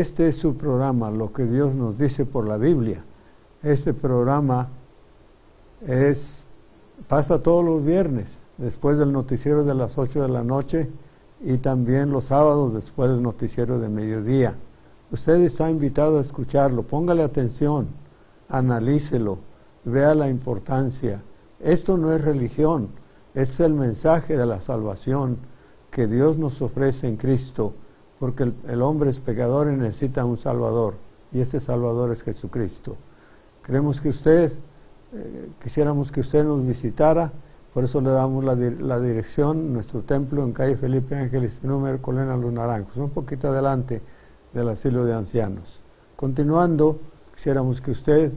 este es su programa, lo que Dios nos dice por la Biblia. Este programa es pasa todos los viernes después del noticiero de las 8 de la noche y también los sábados después del noticiero de mediodía. Usted está invitado a escucharlo, póngale atención, analícelo, vea la importancia. Esto no es religión, es el mensaje de la salvación que Dios nos ofrece en Cristo, porque el, hombre es pecador y necesita un Salvador, y ese Salvador es Jesucristo. Queremos que usted, eh, quisiéramos que usted nos visitara, por eso le damos la, dirección, nuestro templo en calle Felipe Ángeles, número Colena Los Naranjos, un poquito adelante del asilo de ancianos. Continuando, quisiéramos que usted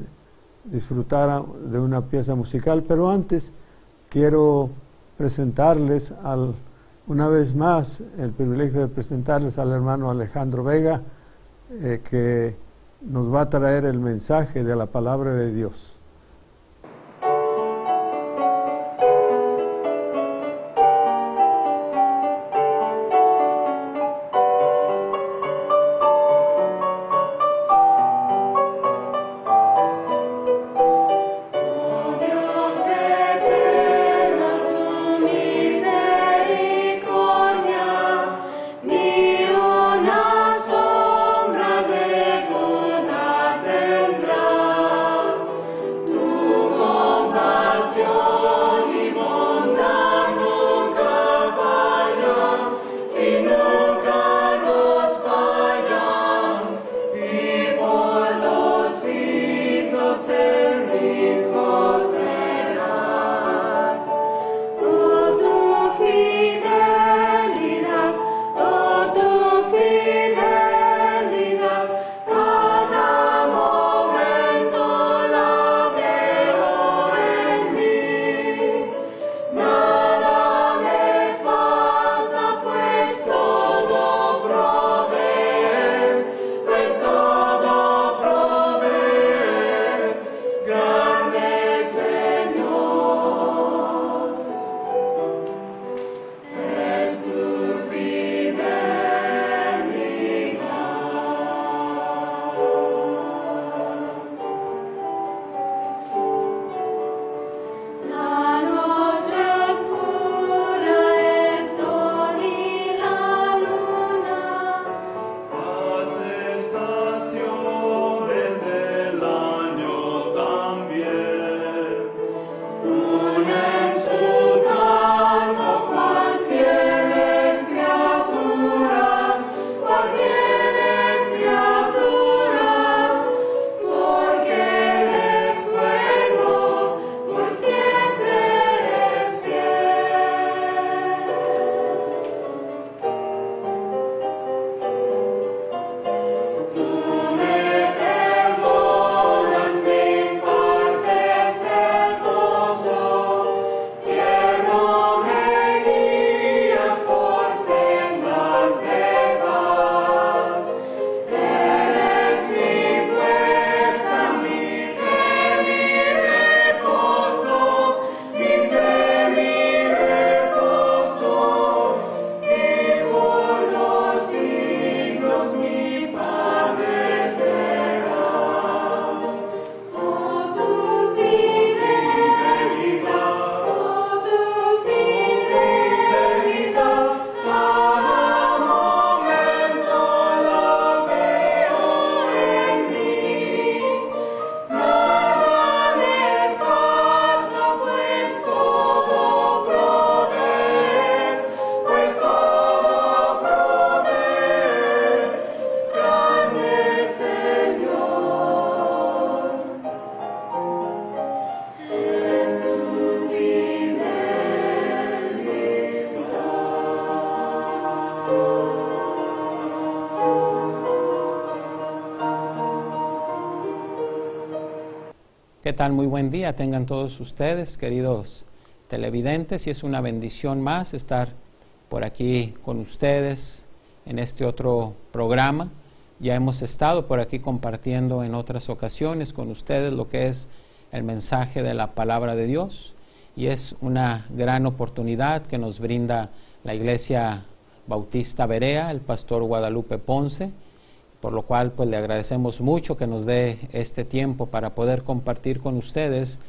disfrutara de una pieza musical, pero antes quiero presentarles al, una vez más el privilegio de presentarles al hermano Alejandro Vega, eh, que nos va a traer el mensaje de la palabra de Dios. ¿Qué tal? Muy buen día tengan todos ustedes, queridos televidentes, y es una bendición más estar por aquí con ustedes en este otro programa. Ya hemos estado por aquí compartiendo en otras ocasiones con ustedes lo que es el mensaje de la palabra de Dios y es una gran oportunidad que nos brinda la Iglesia Bautista Berea, el pastor Guadalupe Ponce, por lo cual pues le agradecemos mucho que nos dé este tiempo para poder compartir con ustedes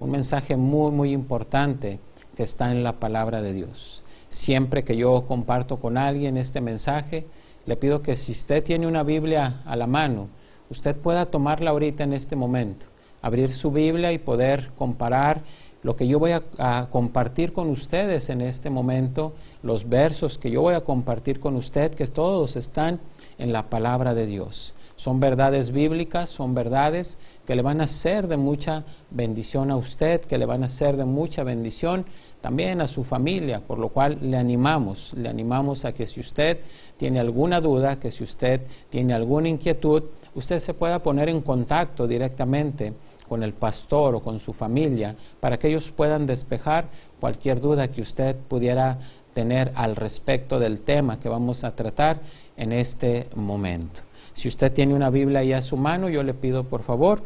un mensaje muy muy importante que está en la palabra de Dios. Siempre que yo comparto con alguien este mensaje, le pido que si usted tiene una Biblia a la mano, usted pueda tomarla ahorita en este momento, abrir su Biblia y poder comparar lo que yo voy a, compartir con ustedes en este momento, los versos que yo voy a compartir con usted, que todos están en la palabra de Dios. Son verdades bíblicas, son verdades que le van a ser de mucha bendición a usted, que le van a ser de mucha bendición también a su familia, por lo cual le animamos, le animamos a que si usted tiene alguna duda, que si usted tiene alguna inquietud, usted se pueda poner en contacto directamente con el pastor o con su familia para que ellos puedan despejar cualquier duda que usted pudiera tener al respecto del tema que vamos a tratar en este momento. Si usted tiene una Biblia ahí a su mano, yo le pido por favor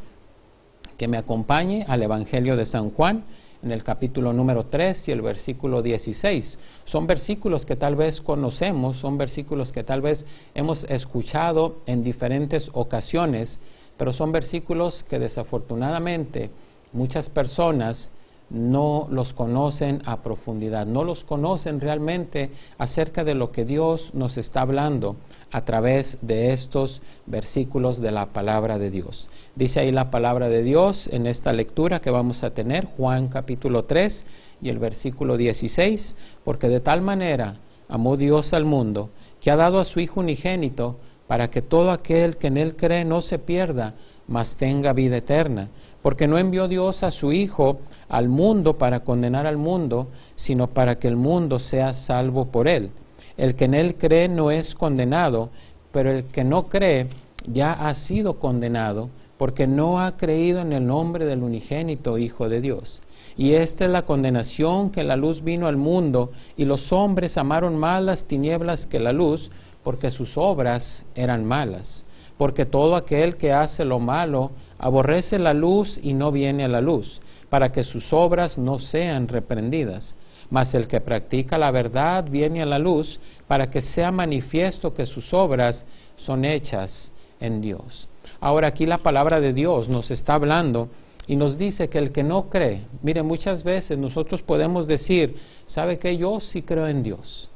que me acompañe al Evangelio de San Juan en el capítulo número 3 y el versículo 16. Son versículos que tal vez conocemos, son versículos que tal vez hemos escuchado en diferentes ocasiones, pero son versículos que desafortunadamente muchas personas no los conocen a profundidad, no los conocen realmente acerca de lo que Dios nos está hablando a través de estos versículos de la palabra de Dios. Dice ahí la palabra de Dios en esta lectura que vamos a tener, Juan capítulo 3 y el versículo 16, porque de tal manera amó Dios al mundo, que ha dado a su Hijo unigénito, para que todo aquel que en él cree no se pierda, mas tenga vida eterna porque no envió Dios a su Hijo al mundo para condenar al mundo, sino para que el mundo sea salvo por él. El que en él cree no es condenado, pero el que no cree ya ha sido condenado, porque no ha creído en el nombre del unigénito Hijo de Dios. Y esta es la condenación que la luz vino al mundo, y los hombres amaron más las tinieblas que la luz, porque sus obras eran malas. Porque todo aquel que hace lo malo aborrece la luz y no viene a la luz, para que sus obras no sean reprendidas. Mas el que practica la verdad viene a la luz, para que sea manifiesto que sus obras son hechas en Dios. Ahora aquí la palabra de Dios nos está hablando y nos dice que el que no cree, mire, muchas veces nosotros podemos decir, ¿sabe que yo sí creo en Dios?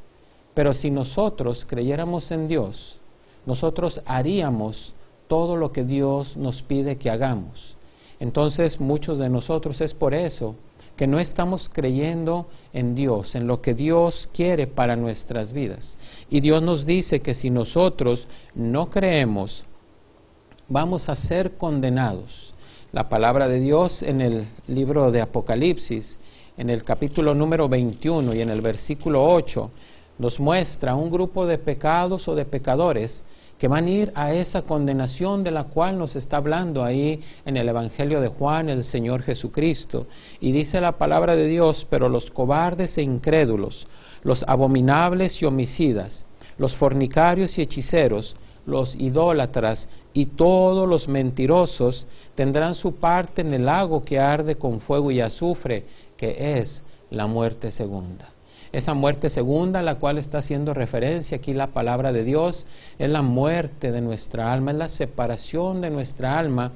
Pero si nosotros creyéramos en Dios, nosotros haríamos todo lo que Dios nos pide que hagamos. Entonces muchos de nosotros es por eso que no estamos creyendo en Dios, en lo que Dios quiere para nuestras vidas. Y Dios nos dice que si nosotros no creemos, vamos a ser condenados. La palabra de Dios en el libro de Apocalipsis, en el capítulo número 21 y en el versículo 8, nos muestra un grupo de pecados o de pecadores que van a ir a esa condenación de la cual nos está hablando ahí en el Evangelio de Juan el Señor Jesucristo. Y dice la palabra de Dios, pero los cobardes e incrédulos, los abominables y homicidas, los fornicarios y hechiceros, los idólatras y todos los mentirosos tendrán su parte en el lago que arde con fuego y azufre, que es la muerte segunda. Esa muerte segunda a la cual está haciendo referencia aquí la palabra de Dios es la muerte de nuestra alma, es la separación de nuestra alma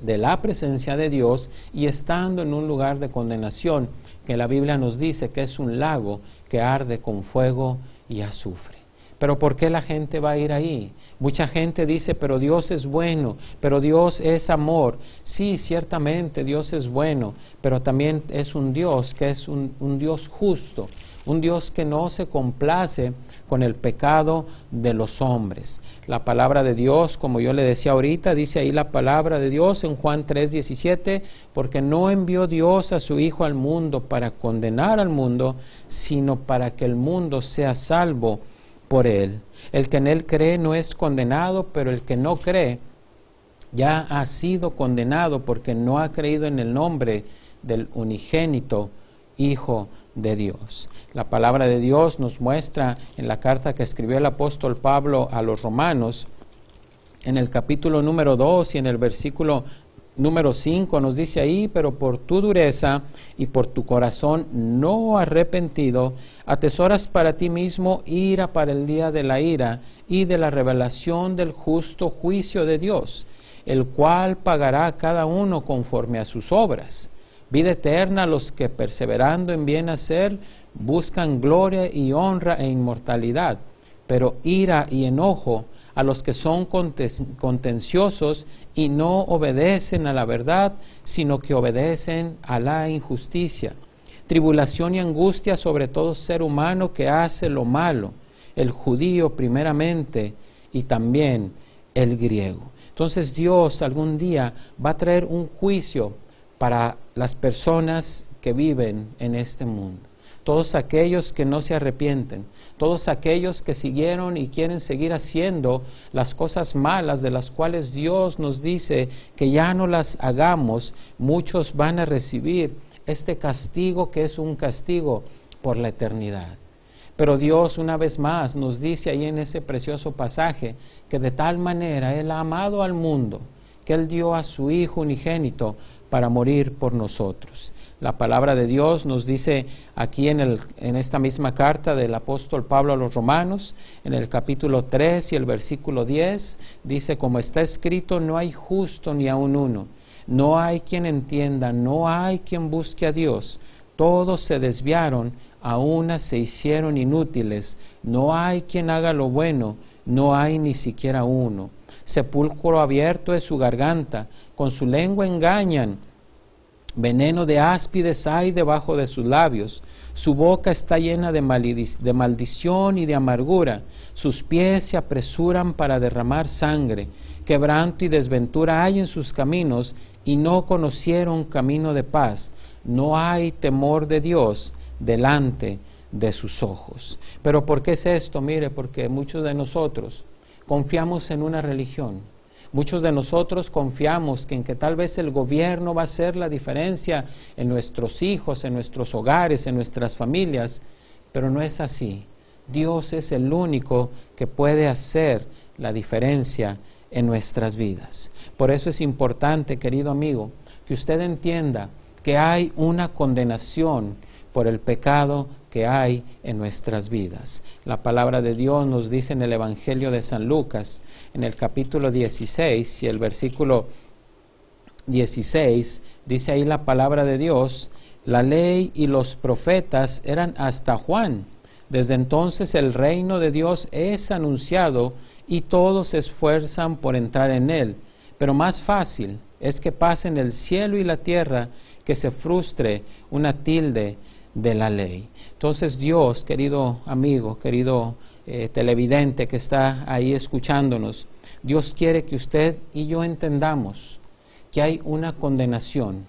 de la presencia de Dios y estando en un lugar de condenación que la Biblia nos dice que es un lago que arde con fuego y azufre. Pero ¿por qué la gente va a ir ahí? Mucha gente dice, pero Dios es bueno, pero Dios es amor. Sí, ciertamente Dios es bueno, pero también es un Dios que es un, un, Dios justo, un Dios que no se complace con el pecado de los hombres. La palabra de Dios, como yo le decía ahorita, dice ahí la palabra de Dios en Juan 3:17, porque no envió Dios a su Hijo al mundo para condenar al mundo, sino para que el mundo sea salvo por él. El que en él cree no es condenado, pero el que no cree ya ha sido condenado porque no ha creído en el nombre del unigénito Hijo de Dios. La palabra de Dios nos muestra en la carta que escribió el apóstol Pablo a los romanos, en el capítulo número 2 y en el versículo número 5 nos dice ahí, pero por tu dureza y por tu corazón no arrepentido, atesoras para ti mismo ira para el día de la ira y de la revelación del justo juicio de Dios, el cual pagará a cada uno conforme a sus obras. Vida eterna a los que perseverando en bien hacer buscan gloria y honra e inmortalidad, pero ira y enojo a los que son contenciosos y no obedecen a la verdad, sino que obedecen a la injusticia. Tribulación y angustia sobre todo ser humano que hace lo malo, el judío primeramente y también el griego. Entonces Dios algún día va a traer un juicio para las personas que viven en este mundo todos aquellos que no se arrepienten, todos aquellos que siguieron y quieren seguir haciendo las cosas malas de las cuales Dios nos dice que ya no las hagamos, muchos van a recibir este castigo que es un castigo por la eternidad. Pero Dios una vez más nos dice ahí en ese precioso pasaje que de tal manera Él ha amado al mundo que Él dio a su Hijo unigénito para morir por nosotros. La palabra de Dios nos dice aquí en, el, en, esta misma carta del apóstol Pablo a los romanos, en el capítulo 3 y el versículo 10, dice, como está escrito, no hay justo ni aun uno, no hay quien entienda, no hay quien busque a Dios, todos se desviaron, a una se hicieron inútiles, no hay quien haga lo bueno, no hay ni siquiera uno. Sepulcro abierto es su garganta, con su lengua engañan Veneno de áspides hay debajo de sus labios. Su boca está llena de, maldición y de amargura. Sus pies se apresuran para derramar sangre. Quebranto y desventura hay en sus caminos y no conocieron camino de paz. No hay temor de Dios delante de sus ojos. Pero ¿por qué es esto? Mire, porque muchos de nosotros confiamos en una religión Muchos de nosotros confiamos que en que tal vez el gobierno va a hacer la diferencia en nuestros hijos, en nuestros hogares, en nuestras familias, pero no es así. Dios es el único que puede hacer la diferencia en nuestras vidas. Por eso es importante, querido amigo, que usted entienda que hay una condenación por el pecado que hay en nuestras vidas. La palabra de Dios nos dice en el Evangelio de San Lucas, en el capítulo 16 y el versículo 16, dice ahí la palabra de Dios, la ley y los profetas eran hasta Juan. Desde entonces el reino de Dios es anunciado y todos se esfuerzan por entrar en él. Pero más fácil es que pasen el cielo y la tierra que se frustre una tilde de la ley. Entonces Dios, querido amigo, querido eh, televidente que está ahí escuchándonos, Dios quiere que usted y yo entendamos que hay una condenación.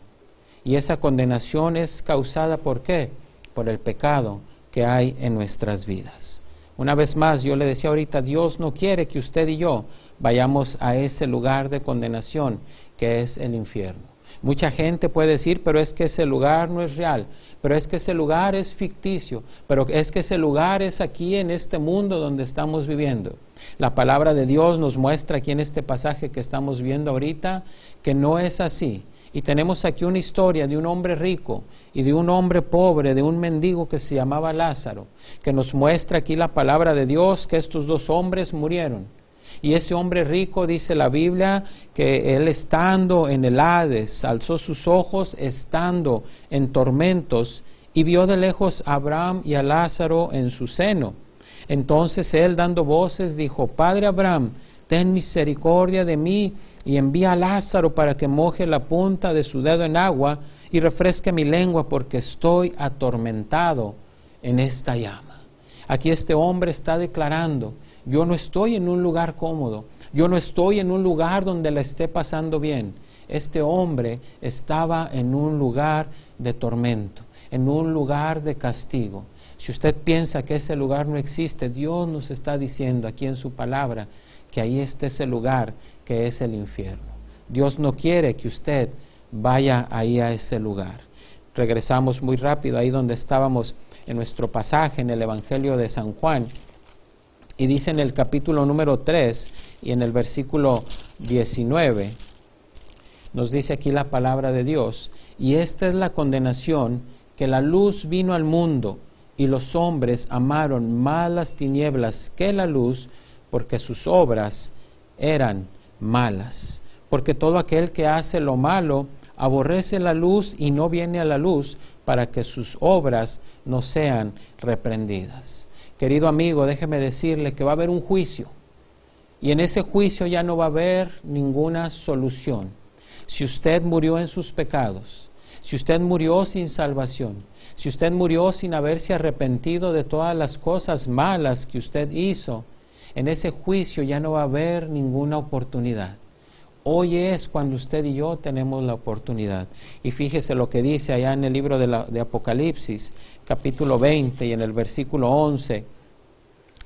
Y esa condenación es causada por qué? Por el pecado que hay en nuestras vidas. Una vez más, yo le decía ahorita, Dios no quiere que usted y yo vayamos a ese lugar de condenación que es el infierno. Mucha gente puede decir, pero es que ese lugar no es real, pero es que ese lugar es ficticio, pero es que ese lugar es aquí en este mundo donde estamos viviendo. La palabra de Dios nos muestra aquí en este pasaje que estamos viendo ahorita que no es así. Y tenemos aquí una historia de un hombre rico y de un hombre pobre, de un mendigo que se llamaba Lázaro, que nos muestra aquí la palabra de Dios que estos dos hombres murieron. Y ese hombre rico, dice la Biblia, que él estando en el Hades, alzó sus ojos estando en tormentos y vio de lejos a Abraham y a Lázaro en su seno. Entonces él, dando voces, dijo, Padre Abraham, ten misericordia de mí y envía a Lázaro para que moje la punta de su dedo en agua y refresque mi lengua porque estoy atormentado en esta llama. Aquí este hombre está declarando yo no estoy en un lugar cómodo. Yo no estoy en un lugar donde la esté pasando bien. Este hombre estaba en un lugar de tormento, en un lugar de castigo. Si usted piensa que ese lugar no existe, Dios nos está diciendo aquí en su palabra que ahí está ese lugar que es el infierno. Dios no quiere que usted vaya ahí a ese lugar. Regresamos muy rápido ahí donde estábamos en nuestro pasaje en el Evangelio de San Juan y dice en el capítulo número 3 y en el versículo 19, nos dice aquí la palabra de Dios, y esta es la condenación, que la luz vino al mundo, y los hombres amaron más las tinieblas que la luz, porque sus obras eran malas. Porque todo aquel que hace lo malo aborrece la luz y no viene a la luz para que sus obras no sean reprendidas. Querido amigo, déjeme decirle que va a haber un juicio y en ese juicio ya no va a haber ninguna solución. Si usted murió en sus pecados, si usted murió sin salvación, si usted murió sin haberse arrepentido de todas las cosas malas que usted hizo, en ese juicio ya no va a haber ninguna oportunidad. Hoy es cuando usted y yo tenemos la oportunidad. Y fíjese lo que dice allá en el libro de, Apocalipsis, capítulo 20 y en el versículo 11.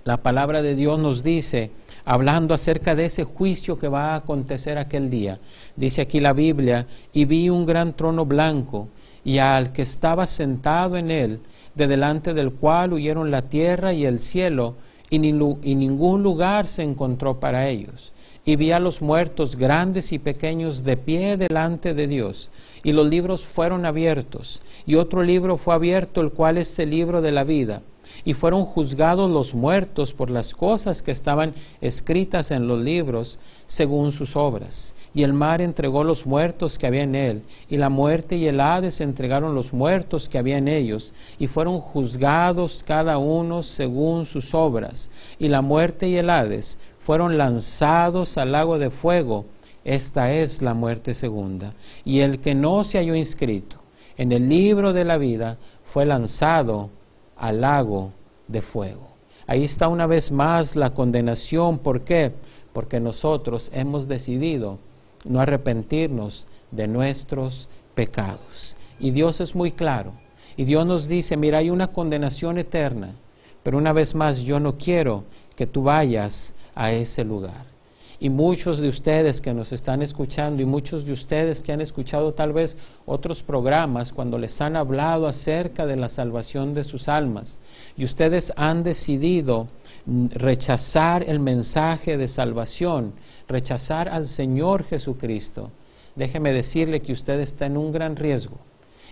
La palabra de Dios nos dice, hablando acerca de ese juicio que va a acontecer aquel día. Dice aquí la Biblia, y vi un gran trono blanco, y al que estaba sentado en él, de delante del cual huyeron la tierra y el cielo, y, y ningún lugar se encontró para ellos. Y vi a los muertos grandes y pequeños de pie delante de Dios, y los libros fueron abiertos, y otro libro fue abierto, el cual es el libro de la vida y fueron juzgados los muertos por las cosas que estaban escritas en los libros según sus obras. Y el mar entregó los muertos que había en él, y la muerte y el Hades entregaron los muertos que había en ellos, y fueron juzgados cada uno según sus obras. Y la muerte y el Hades fueron lanzados al lago de fuego. Esta es la muerte segunda. Y el que no se halló inscrito en el libro de la vida fue lanzado al lago de fuego. Ahí está una vez más la condenación. ¿Por qué? Porque nosotros hemos decidido no arrepentirnos de nuestros pecados. Y Dios es muy claro. Y Dios nos dice, mira, hay una condenación eterna, pero una vez más yo no quiero que tú vayas a ese lugar. Y muchos de ustedes que nos están escuchando y muchos de ustedes que han escuchado tal vez otros programas cuando les han hablado acerca de la salvación de sus almas y ustedes han decidido rechazar el mensaje de salvación, rechazar al Señor Jesucristo, déjeme decirle que usted está en un gran riesgo.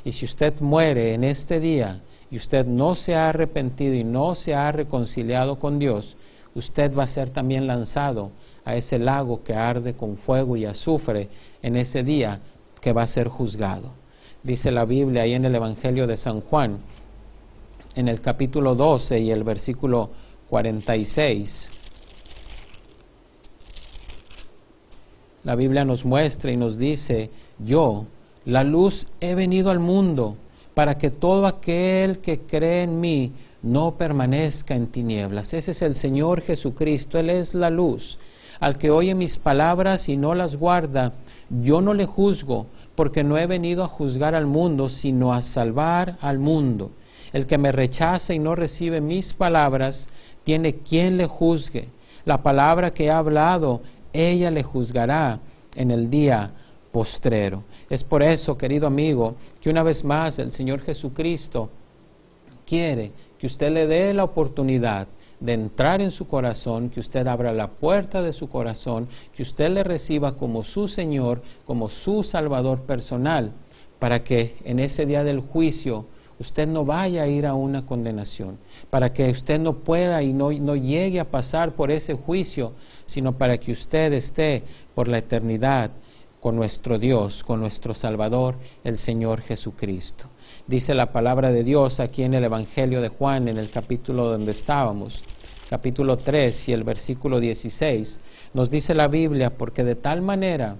Y si usted muere en este día y usted no se ha arrepentido y no se ha reconciliado con Dios, usted va a ser también lanzado a ese lago que arde con fuego y azufre en ese día que va a ser juzgado. Dice la Biblia ahí en el Evangelio de San Juan, en el capítulo 12 y el versículo 46. La Biblia nos muestra y nos dice, yo, la luz, he venido al mundo para que todo aquel que cree en mí no permanezca en tinieblas. Ese es el Señor Jesucristo, Él es la luz. Al que oye mis palabras y no las guarda, yo no le juzgo, porque no he venido a juzgar al mundo, sino a salvar al mundo. El que me rechaza y no recibe mis palabras, tiene quien le juzgue. La palabra que he hablado, ella le juzgará en el día postrero. Es por eso, querido amigo, que una vez más el Señor Jesucristo quiere que usted le dé la oportunidad de entrar en su corazón, que usted abra la puerta de su corazón, que usted le reciba como su Señor, como su Salvador personal, para que en ese día del juicio usted no vaya a ir a una condenación, para que usted no pueda y no, no llegue a pasar por ese juicio, sino para que usted esté por la eternidad con nuestro Dios, con nuestro Salvador, el Señor Jesucristo. Dice la palabra de Dios aquí en el Evangelio de Juan, en el capítulo donde estábamos, capítulo 3 y el versículo 16, nos dice la Biblia, porque de tal manera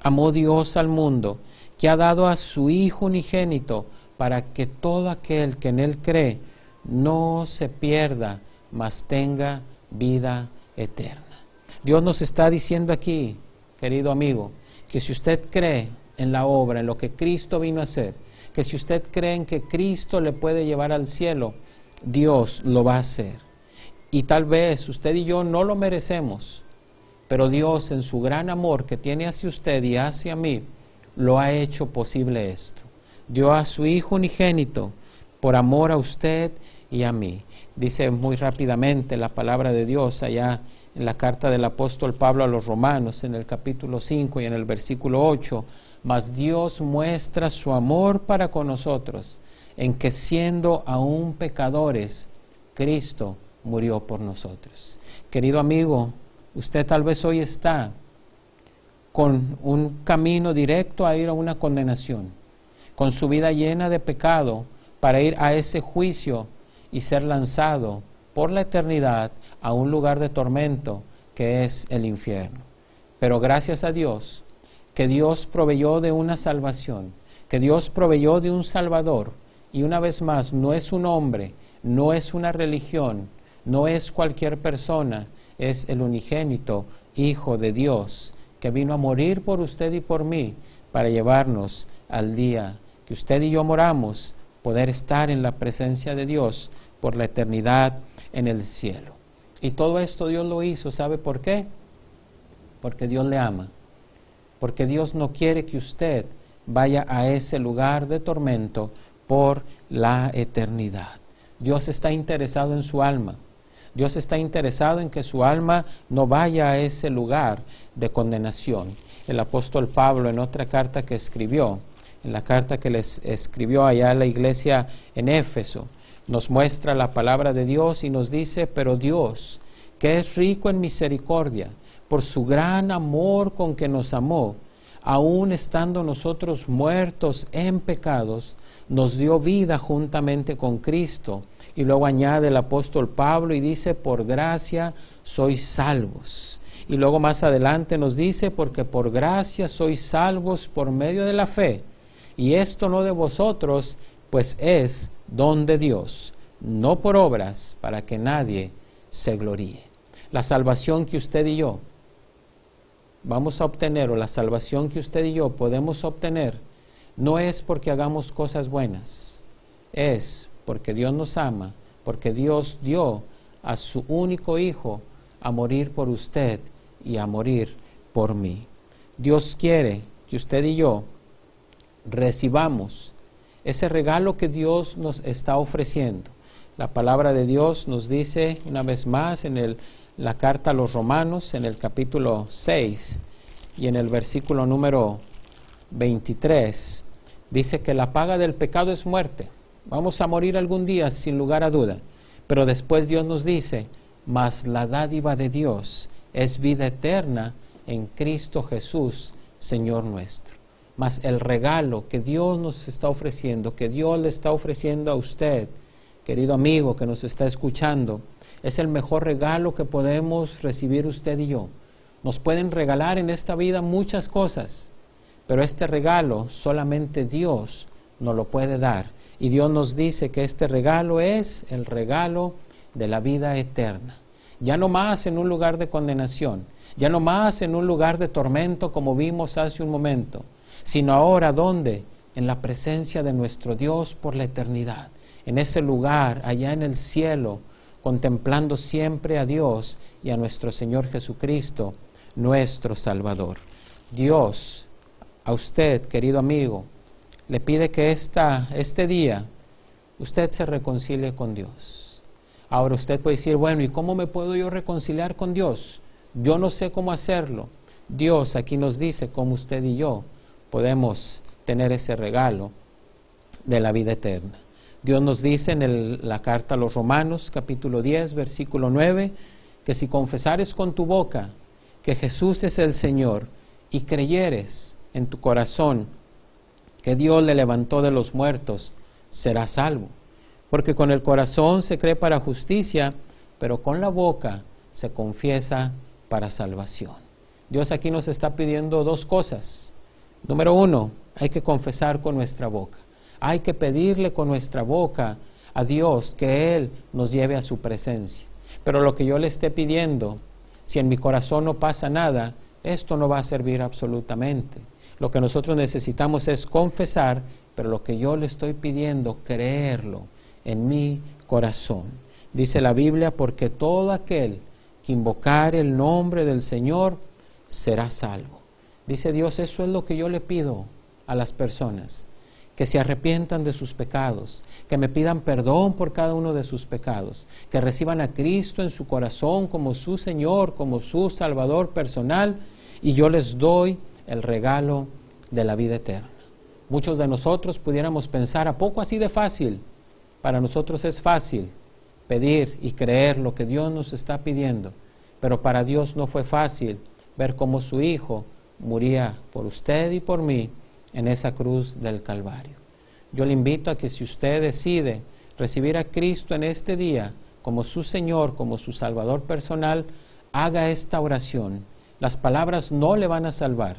amó Dios al mundo, que ha dado a su Hijo unigénito, para que todo aquel que en Él cree no se pierda, mas tenga vida eterna. Dios nos está diciendo aquí, querido amigo, que si usted cree en la obra, en lo que Cristo vino a hacer, que si usted cree en que Cristo le puede llevar al cielo, Dios lo va a hacer. Y tal vez usted y yo no lo merecemos, pero Dios en su gran amor que tiene hacia usted y hacia mí, lo ha hecho posible esto. Dio a su Hijo unigénito por amor a usted y a mí. Dice muy rápidamente la palabra de Dios allá en la carta del apóstol Pablo a los romanos, en el capítulo 5 y en el versículo 8, mas Dios muestra su amor para con nosotros, en que siendo aún pecadores, Cristo murió por nosotros. Querido amigo, usted tal vez hoy está con un camino directo a ir a una condenación, con su vida llena de pecado para ir a ese juicio y ser lanzado por la eternidad a un lugar de tormento que es el infierno. Pero gracias a Dios, que Dios proveyó de una salvación, que Dios proveyó de un Salvador, y una vez más, no es un hombre, no es una religión, no es cualquier persona, es el unigénito Hijo de Dios, que vino a morir por usted y por mí para llevarnos al día que usted y yo moramos, poder estar en la presencia de Dios por la eternidad en el cielo. Y todo esto Dios lo hizo, ¿sabe por qué? Porque Dios le ama, porque Dios no quiere que usted vaya a ese lugar de tormento por la eternidad. Dios está interesado en su alma. Dios está interesado en que su alma no vaya a ese lugar de condenación. El apóstol Pablo en otra carta que escribió, en la carta que les escribió allá a la iglesia en Éfeso, nos muestra la palabra de Dios y nos dice, pero Dios, que es rico en misericordia, por su gran amor con que nos amó, aun estando nosotros muertos en pecados, nos dio vida juntamente con Cristo y luego añade el apóstol Pablo y dice, por gracia sois salvos. Y luego más adelante nos dice, porque por gracia sois salvos por medio de la fe. Y esto no de vosotros, pues es don de Dios, no por obras, para que nadie se gloríe. La salvación que usted y yo vamos a obtener, o la salvación que usted y yo podemos obtener, no es porque hagamos cosas buenas, es porque Dios nos ama, porque Dios dio a su único Hijo a morir por usted y a morir por mí. Dios quiere que usted y yo recibamos ese regalo que Dios nos está ofreciendo. La palabra de Dios nos dice una vez más en el, la carta a los romanos, en el capítulo 6 y en el versículo número 23, dice que la paga del pecado es muerte Vamos a morir algún día sin lugar a duda. Pero después Dios nos dice, mas la dádiva de Dios es vida eterna en Cristo Jesús, Señor nuestro. Mas el regalo que Dios nos está ofreciendo, que Dios le está ofreciendo a usted, querido amigo que nos está escuchando, es el mejor regalo que podemos recibir usted y yo. Nos pueden regalar en esta vida muchas cosas, pero este regalo solamente Dios nos lo puede dar y Dios nos dice que este regalo es el regalo de la vida eterna. Ya no más en un lugar de condenación, ya no más en un lugar de tormento como vimos hace un momento, sino ahora ¿dónde? En la presencia de nuestro Dios por la eternidad, en ese lugar allá en el cielo, contemplando siempre a Dios y a nuestro Señor Jesucristo, nuestro Salvador. Dios, a usted, querido amigo, le pide que esta, este día usted se reconcilie con Dios. Ahora usted puede decir, bueno, ¿y cómo me puedo yo reconciliar con Dios? Yo no sé cómo hacerlo. Dios aquí nos dice cómo usted y yo podemos tener ese regalo de la vida eterna. Dios nos dice en la carta a los Romanos, capítulo 10, versículo 9, que si confesares con tu boca que Jesús es el Señor y creyeres en tu corazón que Dios le levantó de los muertos, será salvo. Porque con el corazón se cree para justicia, pero con la boca se confiesa para salvación. Dios aquí nos está pidiendo dos cosas. Número uno, hay que confesar con nuestra boca. Hay que pedirle con nuestra boca a Dios que Él nos lleve a su presencia. Pero lo que yo le esté pidiendo, si en mi corazón no pasa nada, esto no va a servir absolutamente. Lo que nosotros necesitamos es confesar, pero lo que yo le estoy pidiendo, creerlo en mi corazón. Dice la Biblia, porque todo aquel que invocar el nombre del Señor será salvo. Dice Dios, eso es lo que yo le pido a las personas, que se arrepientan de sus pecados, que me pidan perdón por cada uno de sus pecados, que reciban a Cristo en su corazón como su Señor, como su Salvador personal, y yo les doy el regalo de la vida eterna. Muchos de nosotros pudiéramos pensar, ¿a poco así de fácil? Para nosotros es fácil pedir y creer lo que Dios nos está pidiendo, pero para Dios no fue fácil ver cómo su Hijo moría por usted y por mí en esa cruz del Calvario. Yo le invito a que si usted decide recibir a Cristo en este día como su Señor, como su Salvador personal, haga esta oración. Las palabras no le van a salvar.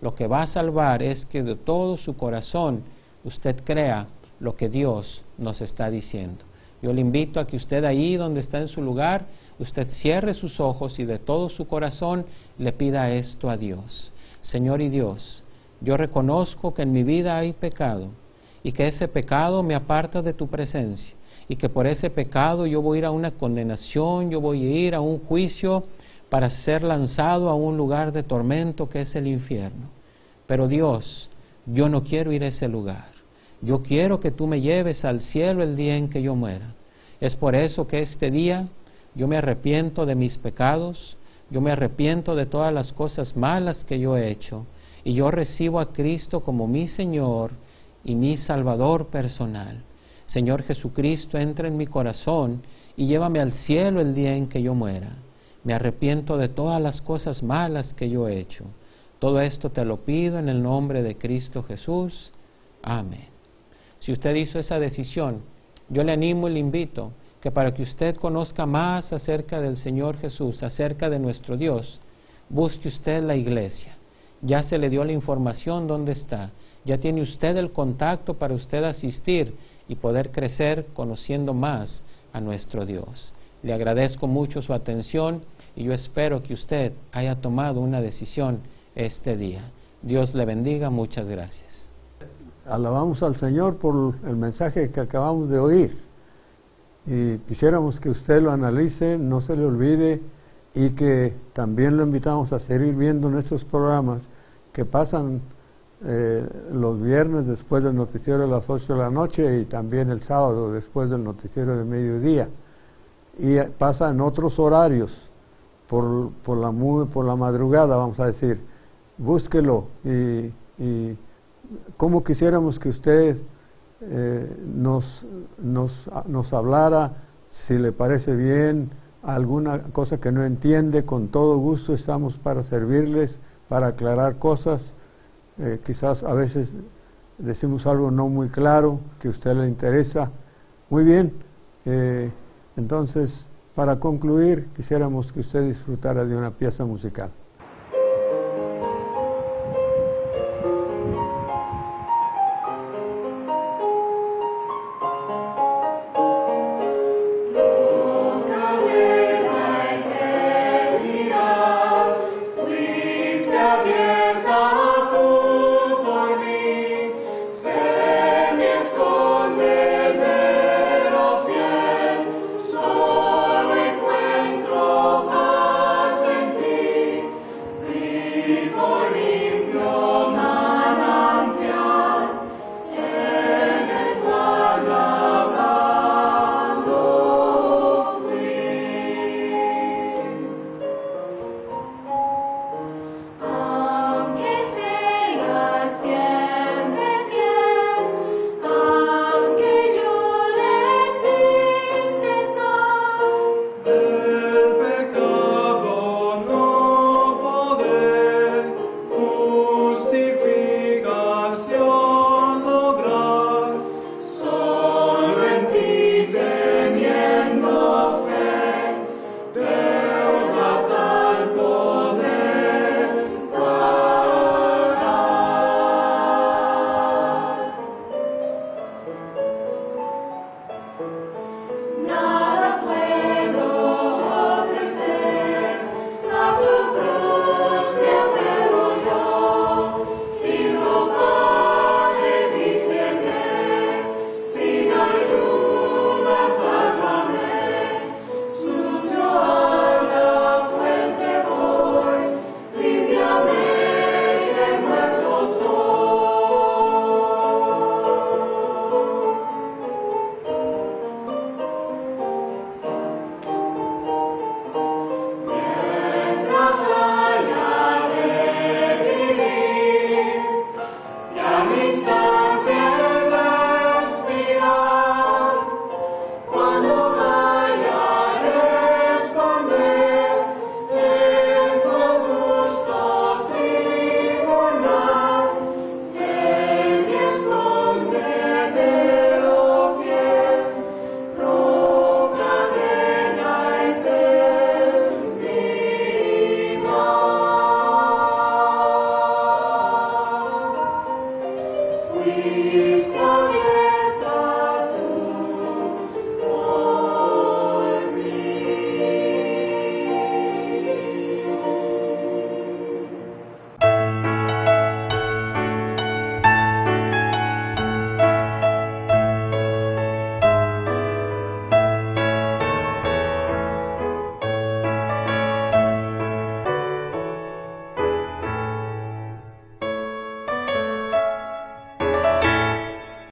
Lo que va a salvar es que de todo su corazón usted crea lo que Dios nos está diciendo. Yo le invito a que usted ahí donde está en su lugar, usted cierre sus ojos y de todo su corazón le pida esto a Dios. Señor y Dios, yo reconozco que en mi vida hay pecado y que ese pecado me aparta de tu presencia y que por ese pecado yo voy a ir a una condenación, yo voy a ir a un juicio para ser lanzado a un lugar de tormento que es el infierno. Pero Dios, yo no quiero ir a ese lugar. Yo quiero que tú me lleves al cielo el día en que yo muera. Es por eso que este día yo me arrepiento de mis pecados, yo me arrepiento de todas las cosas malas que yo he hecho y yo recibo a Cristo como mi Señor y mi Salvador personal. Señor Jesucristo, entra en mi corazón y llévame al cielo el día en que yo muera. Me arrepiento de todas las cosas malas que yo he hecho. Todo esto te lo pido en el nombre de Cristo Jesús. Amén. Si usted hizo esa decisión, yo le animo y le invito que para que usted conozca más acerca del Señor Jesús, acerca de nuestro Dios, busque usted la iglesia. Ya se le dio la información dónde está. Ya tiene usted el contacto para usted asistir y poder crecer conociendo más a nuestro Dios. Le agradezco mucho su atención y yo espero que usted haya tomado una decisión este día. Dios le bendiga, muchas gracias. Alabamos al Señor por el mensaje que acabamos de oír y quisiéramos que usted lo analice, no se le olvide y que también lo invitamos a seguir viendo nuestros programas que pasan eh, los viernes después del noticiero de las 8 de la noche y también el sábado después del noticiero de mediodía. Y pasa en otros horarios, por, por, la, por la madrugada, vamos a decir. Búsquelo y, y cómo quisiéramos que usted eh, nos, nos, nos, hablara, si le parece bien, alguna cosa que no entiende, con todo gusto estamos para servirles, para aclarar cosas. Eh, quizás a veces decimos algo no muy claro, que a usted le interesa. Muy bien, eh, entonces, para concluir, quisiéramos que usted disfrutara de una pieza musical.